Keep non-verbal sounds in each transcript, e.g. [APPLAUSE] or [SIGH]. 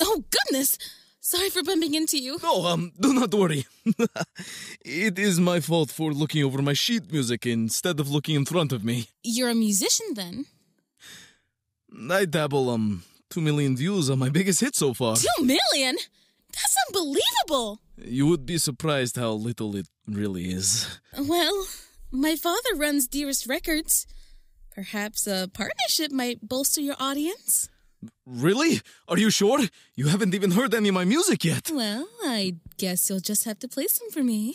Oh, goodness! Sorry for bumping into you. No, um, do not worry. [LAUGHS] it is my fault for looking over my sheet music instead of looking in front of me. You're a musician then? I dabble, um, two million views on my biggest hit so far. Two million? That's unbelievable! You would be surprised how little it really is. Well, my father runs Dearest Records. Perhaps a partnership might bolster your audience? Really? Are you sure? You haven't even heard any of my music yet. Well, I guess you'll just have to play some for me.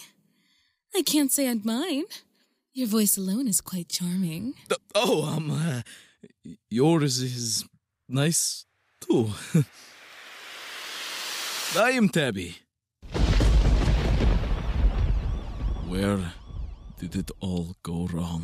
I can't say I'd mind. Your voice alone is quite charming. Uh, oh, um, uh, yours is nice too. [LAUGHS] I am Tabi. Where did it all go wrong?